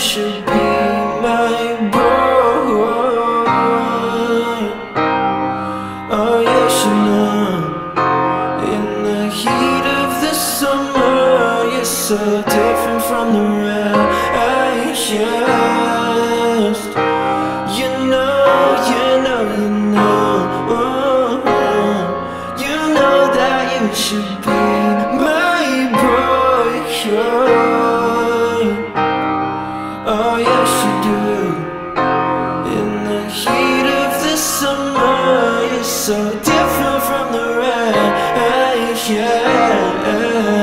should be my boy. Oh yes, you know. In the heat of the summer You're so different from the rest. You know, you know, you know. You know that you should be else to do. In the heat of the summer It's so different from the rain Yeah.